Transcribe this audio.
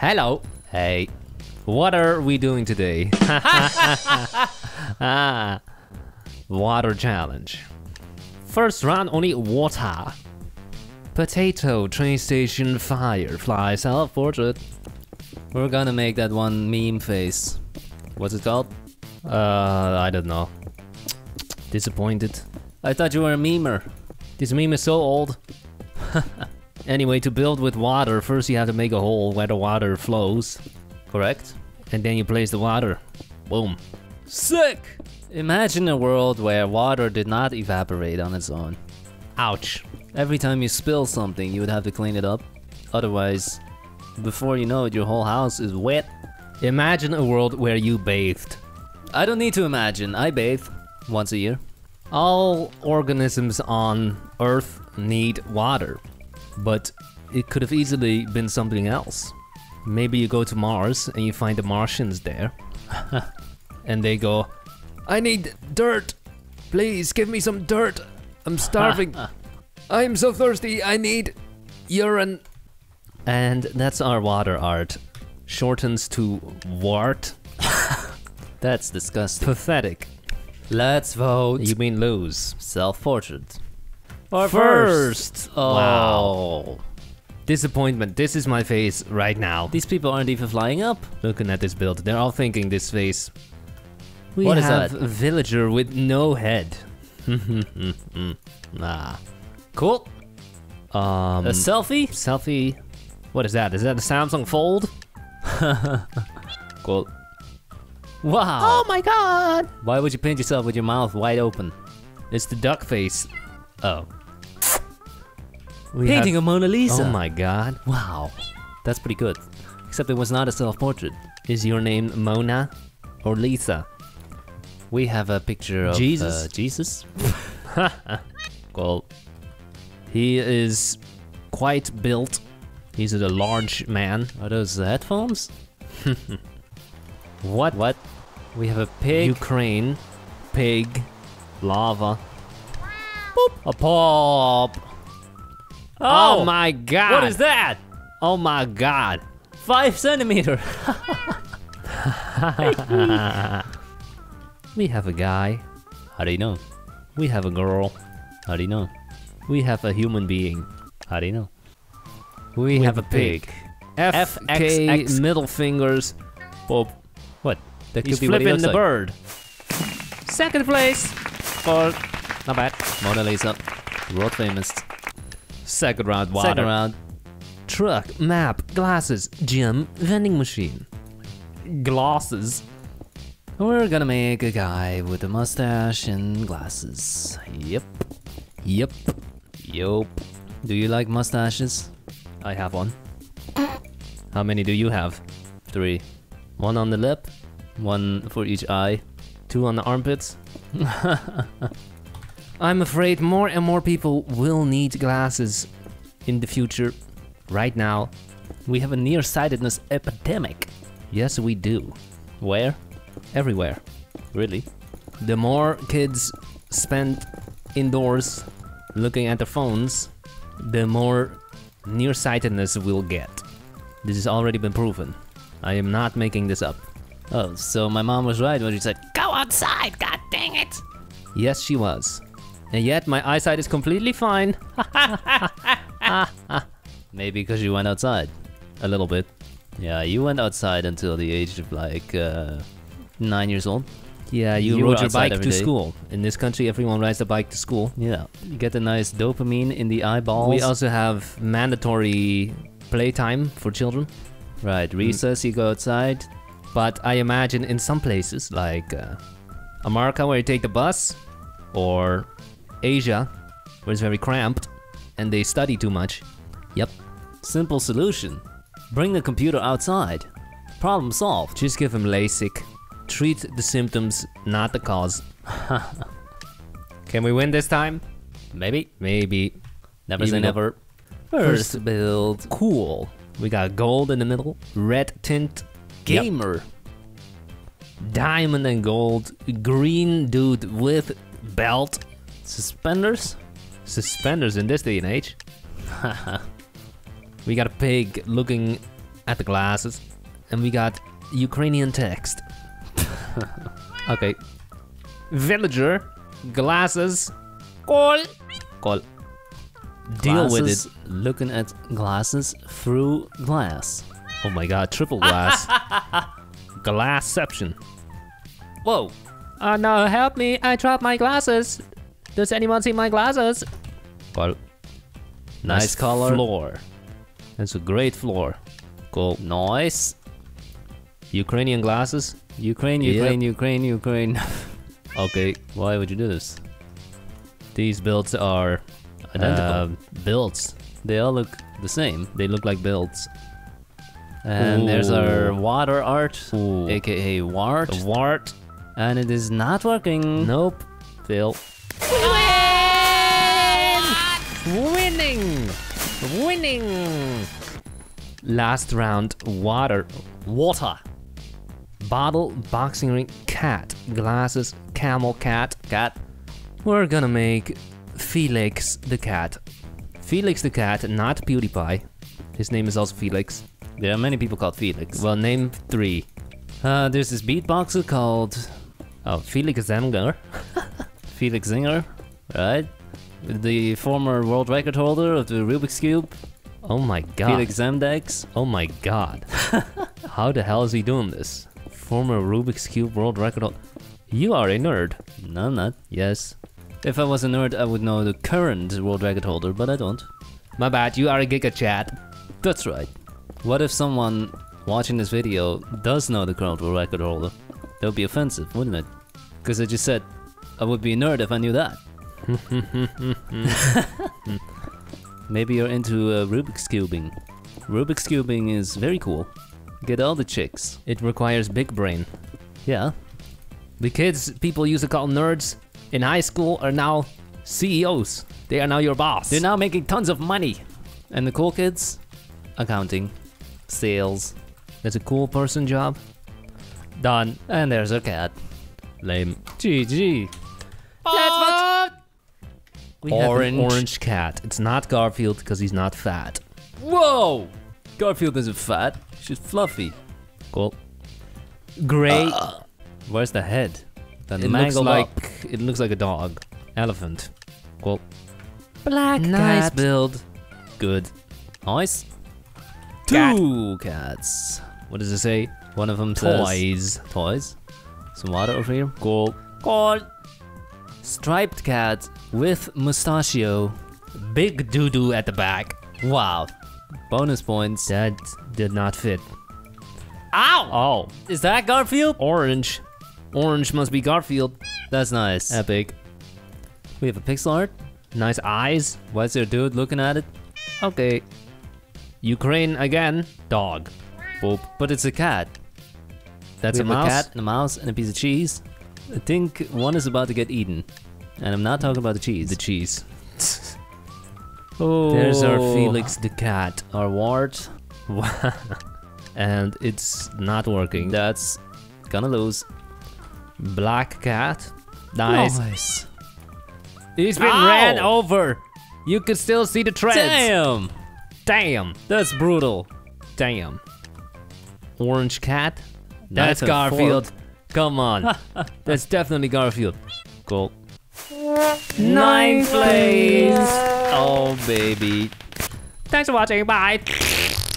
Hello. Hey. What are we doing today? ah, water challenge. First round only water. Potato, train station, firefly, self-portrait. We're gonna make that one meme face. What's it called? Uh, I don't know. Disappointed. I thought you were a memer. This meme is so old. anyway, to build with water, first you have to make a hole where the water flows. Correct? And then you place the water. Boom. Sick! Imagine a world where water did not evaporate on its own. Ouch. Every time you spill something, you would have to clean it up. Otherwise, before you know it, your whole house is wet. Imagine a world where you bathed. I don't need to imagine. I bathe once a year. All organisms on Earth need water, but it could have easily been something else. Maybe you go to Mars and you find the Martians there. and they go, I need dirt. Please give me some dirt. I'm starving. I'm so thirsty. I need urine. And that's our water art. Shortens to wart. That's disgusting. Pathetic. Let's vote. You mean lose. self-portrait. Or First. Oh. Wow. Disappointment. This is my face right now. These people aren't even flying up. Looking at this build, they're all thinking this face. We What is have that? a villager with no head. ah. Cool. Um, A selfie? selfie. What is that? Is that a Samsung Fold? cool. Wow. Oh my god! Why would you paint yourself with your mouth wide open? It's the duck face. Oh. We Painting a Mona Lisa. Oh my god. Wow. That's pretty good. Except it was not a self-portrait. Is your name Mona or Lisa? We have a picture of Jesus? uh, Jesus. Well, he is quite built. He's a large man. Are those headphones? What? What? We have a pig. Ukraine, pig, lava. Boop. a pop. Oh, oh, my god! What is that? Oh my god! Five centimeter. We have a guy. How do you know? We have a girl. How do you know? We have a human being. How do you know? We, We have, have a a pig. pig. FK middle fingers. Bob. What? That He's could be what he flipping the like. bird. Second place for not bad. Mona Lisa. World famous. Second round water. Second round. Truck, map, glasses, gym, vending machine. Glasses. We're gonna make a guy with a mustache and glasses. Yep. Yep. Yep. Do you like mustaches? I have one. How many do you have? Three. One on the lip, One for each eye. two on the armpits. I'm afraid more and more people will need glasses in the future. Right now, We have a nearsightedness epidemic. yes, we do. Where? Everywhere. Really? The more kids spend indoors looking at their phones, the more nearsightedness we'll get. This has already been proven. I am not making this up. Oh, so my mom was right when she said, Go outside, god dang it! Yes, she was. And yet my eyesight is completely fine. Maybe because you went outside. A little bit. Yeah, you went outside until the age of like uh, nine years old. Yeah, you, You rode your bike to day. school. In this country, everyone rides a bike to school. Yeah, you get a nice dopamine in the eyeballs. We also have mandatory playtime for children. right recess. You go outside. But I imagine in some places, like uh, America, where you take the bus, or Asia, where it's very cramped and they study too much. Yep. Simple solution: bring the computer outside. Problem solved. Just give him LASIK. Treat the symptoms, not the cause. Can we win this time? Maybe. Maybe. Never Even say never. First build. Cool. We got gold in the middle, red tint, Yep. Gamer. diamond and gold, green dude with belt, Suspenders. suspenders in this day and age. we got a pig looking at the glasses, and we got Ukrainian text. okay. Villager, glasses, call, call. Deal with it. Glasses, Looking at glasses through glass. Oh my god, triple glass. Glassception. Whoa! Oh no, help me, I dropped my glasses. Does anyone see my glasses? Well, Nice color. floor. That's a great floor. Cool. Nice. Ukrainian glasses. Ukraine, Yep. Ukraine, Ukraine, Ukraine. Okay, Why would you do this? these builds are Identical. uh, builds. They all look the same. They look like builds. And there's our water art, Ooh. aka Wart. The wart. And it is not working. Nope. Fail. Winning! Last round, water. Water. Bottle, boxing ring, cat, glasses, camel, cat. Cat. We're gonna make Felix the cat. Felix the cat, not PewDiePie. His name is also Felix. There are many people called Felix. Well, name three. Uh, there's this beatboxer called Oh, Felix Zenger. Felix Zinger, right? The former world record holder of the Rubik's Cube, Oh my god. Feliks Zemdegs. Oh my god. How the hell is he doing this? Former Rubik's Cube world record. holder. You are a nerd. No, I'm not. Yes. If I was a nerd, I would know the current world record holder, but I don't. My bad, you are a Giga Chad. That's right. What if someone watching this video does know the current world record holder? That would be offensive, wouldn't it? Because I just said I would be a nerd if I knew that. Maybe you're into uh, Rubik's cubing. Rubik's cubing is very cool. Get all the chicks. It requires big brain. Yeah, The kids people used to call nerds in high school are now CEOs. They are now your boss. they're now making tons of money. And the cool kids, accounting, sales, That's a cool person job. Done. and there's a cat. Lame. GG. Let's vote. We have Orange. an orange cat. It's not Garfield because he's not fat. Whoa! Garfield isn't fat. She's fluffy. Cool. Gray. Uh. Where's the head? The it looks like up. it looks like a dog. Elephant. Cool. black Nice cat. build. Good. Nice. Cat. Two cats. What does it say? One of them says Toys. toys. Some water over here. Cool. Cool. Striped cat with mustachio. Big doo doo at the back. Wow. Bonus points. That did not fit. Ow! Oh, Is that Garfield? orange. Orange must be Garfield. That's nice. Epic. we have a pixel art. Nice eyes. Why is there a dude looking at it? Okay. Ukraine again. Dog. Boop. But it's a cat. That's a a cat and a mouse and a piece of cheese. I think one is about to get eaten. And I'm not talking about the cheese. The cheese. oh. There's our Felix the cat. Our wart. and it's not working. That's gonna lose. Black cat. Nice. Nice. He's been Ow! ran over. You can still see the treads. Damn! Damn. That's brutal. Damn. Orange cat. That's Garfield. Come on. That's definitely Garfield. Cool. Ninth place. Oh, baby. Thanks for watching. Bye.